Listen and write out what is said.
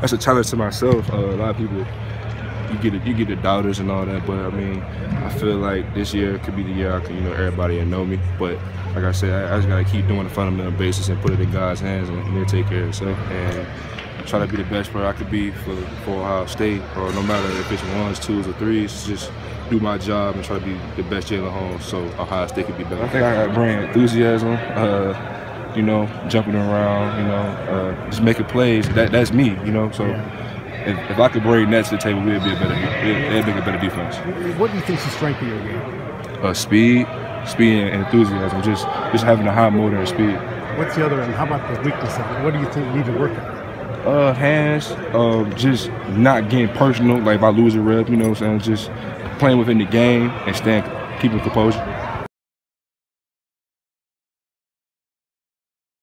that's a challenge to myself. Uh, a lot of people, you get it, you get the doubters and all that, but I mean, I feel like this year could be the year I can, you know, everybody know me. But like I said, I, I just gotta keep doing the fundamental basis and put it in God's hands, and, they'll take care of itself. And try to be the best player I could be for, for Ohio State, or no matter if it's ones, twos, or threes, just do my job and try to be the best Jalyn Holmes so Ohio State could be better. I think I got bring enthusiasm, uh, you know, jumping around, you know, uh, just making plays. That That's me, you know, so if, if I could bring that to the table, we'd be a better, we'd, make a better defense. What do you think is the strength of your game? Uh, speed, speed and enthusiasm, just, just having a high motor and speed. What's the other end? How about the weakness of it? What do you think you need to work on? Uh, hands, uh, just not getting personal. Like if I lose a rep, you know what I'm saying? Just playing within the game and staying, keeping composure.